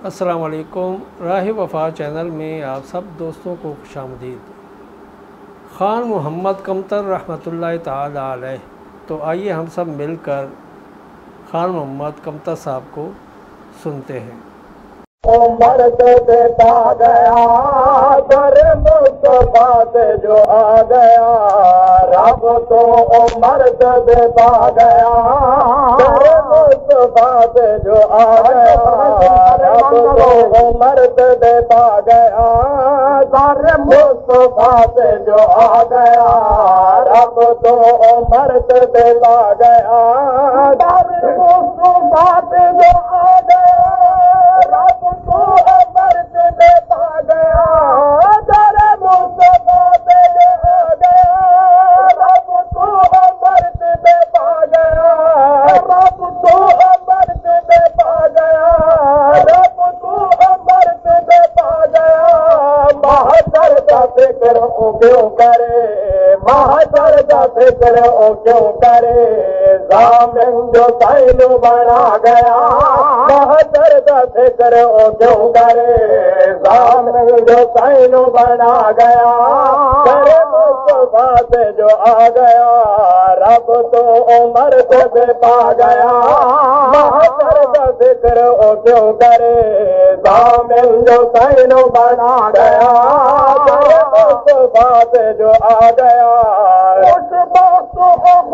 अस्सलाम वालेकुम राह वफा चैनल में आप सब दोस्तों को खुश ख़ान मोहम्मद कमतर रहमतुल्लाह ताला तो आइए हम सब मिलकर ख़ान मोहम्मद कमतर साहब को सुनते हैं। जो आ गया। रब तो उमर से गया से जो आ गया रब तो उमर से देता गया दर मुस्तफा से जो आ गया रब तो उमर से देता गया दर मुस्तफा से जो तो का फ़िक्र ओ क्यों करे जामिन जो सैनु बना गया। महाशर का फ़िक्र ओ क्यों करे जामिन जो सैनु बना गया। करे से जो आ गया, रब तो उमर से दे पा गया। महाशर का फ़िक्र ओ क्यों करे जामिन जो सैनु बना गया। करे मुस्तफ़ा से जो आ गया बात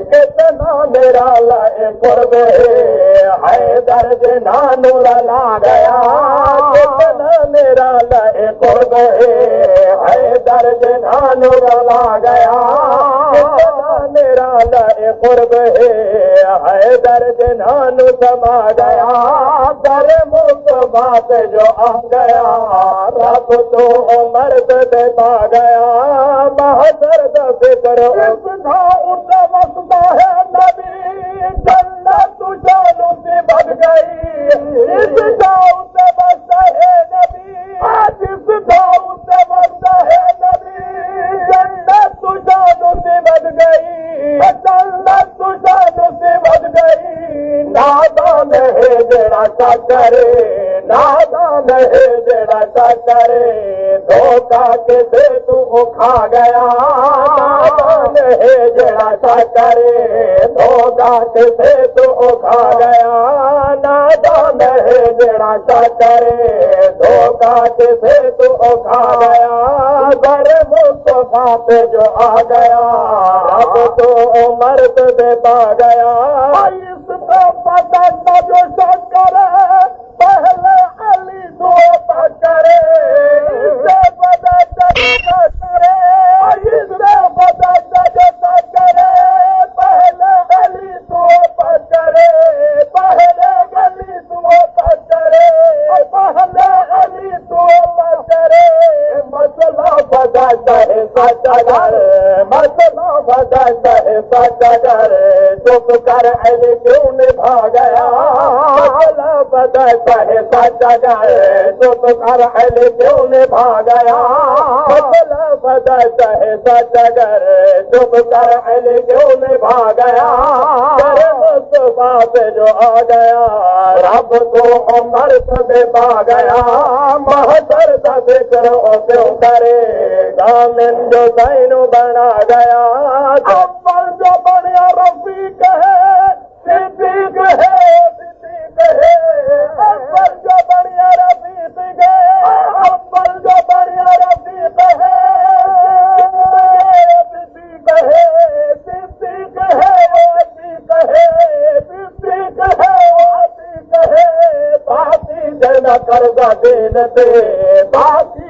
है है दर्द नानू ला गया मेरा है है दर्द नानू ला गया दर्द गया। दर जो आ गया रब तो है नबी जन्नत तुझानू से बढ़ गई करे धोखा के से तू खा गया नादान है जरा सा करे धोखा के से तू खा गया नादान है जरा सा करे धोखा के से तू घर मुस्तफा पे जो आ गया अब तो उमर से देता गया इसका पता न जो अली दो करे चुप कर क्यों निभा गया मसला बजाता है सचगर चुप कर अली क्यों निभा गया मसला बजाता है सचगर चुप कर क्यों निभा गया जो आ गया रब को उमर से पा गया महसर का क्यों करे दामिन जो सैनु बना गया जो बढ़िया रफीक है सिद्दीक है सिद्दीक है अव्वल जो बढ़िया रफीक है अव्वल जो बढ़िया रफीक है सिद्दीक है सिद्दीक है अतीक है सिद्दीक है अतीक है बाकी जन कर्जा देन से बाकी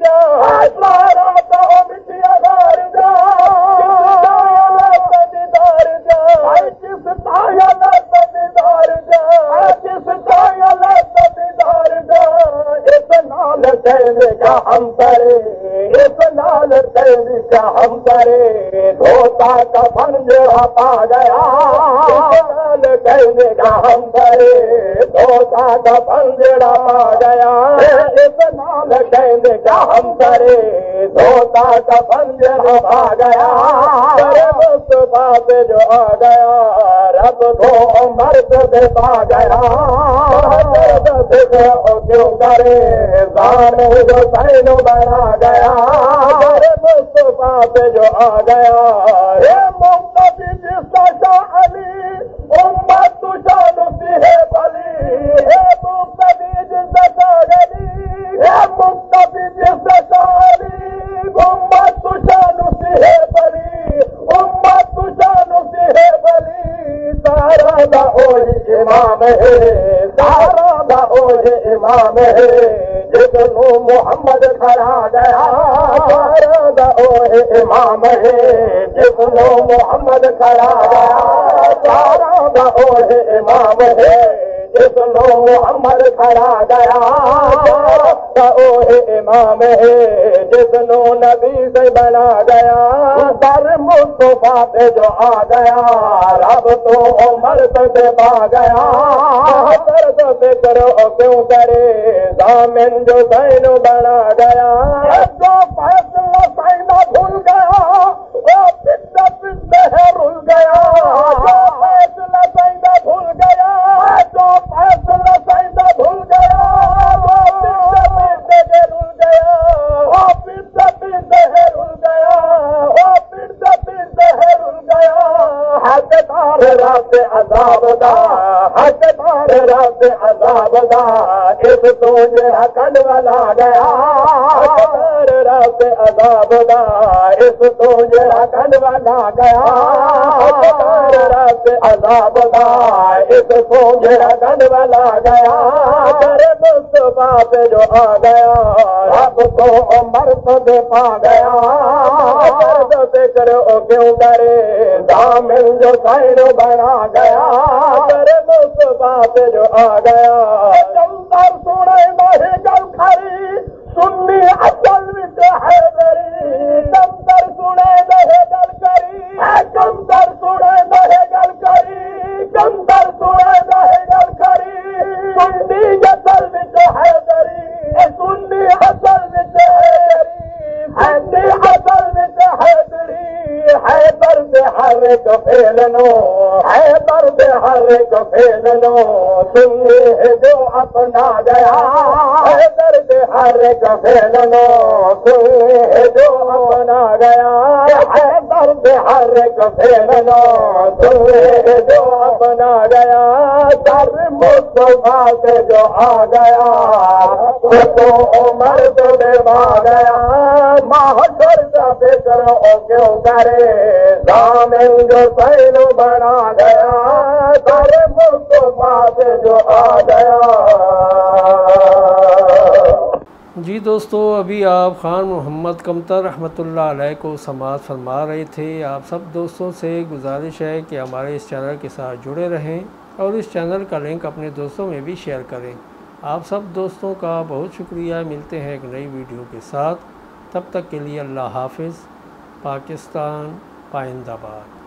जा हम करे इस नाल कहने का हम करे धोता का पंजरा पा गया। इस नाल कहने का हम करे धोता का पंजरा पा गया। इस नाल कहने का हम करे धोता का पंजरा पा गया। अरे जो करे जान जो मुक्ति जिसका इमाम है सारा दा ओही इमाम है। मोहम्मद खड़ा गया सारा दा ओही इमाम है। मोहम्मद खड़ा गया सारा दा ओही इमाम है। जिसनु मोहम्मद खड़ा गया दा ओही इमाम है। नबी से बना गया, दर मुस्तफ़ा पे जो आ गया, रब तो उमर से पा गया। दर्द पे करो क्यों करे दामिन जो सैन बना गया जो फैसला सैना भूल है रुल गया दा हकन वाला गया हकदार रात अजाब दा इस तुझे हकन वाला गया हकदार रात अजाब दा इस तुझे हकन वाला गया तेरे मुस्तफा पे जो आ गया रब को उमर पे पा गया दर्द पे करो क्यों करे दामिल जो सैन बना गया तेरे मुस्तफा पे जो आ गया दर्द सुन्नी है जो दर्द हर सुन्नी है जो दर्द हर एक फेलनो सुन्नी है जो अपना गया दर जो आ तो तो का ओ क्यों करे जो सैनो बना गया दर जो दोस्तों, अभी आप ख़ान मोहम्मद कमतर रहमतुल्लाह को समाज फरमा रहे थे। आप सब दोस्तों से गुजारिश है कि हमारे इस चैनल के साथ जुड़े रहें और इस चैनल का लिंक अपने दोस्तों में भी शेयर करें। आप सब दोस्तों का बहुत शुक्रिया। मिलते हैं एक नई वीडियो के साथ। तब तक के लिए अल्लाह हाफिज़। पाकिस्तान, पाइंदाबाद।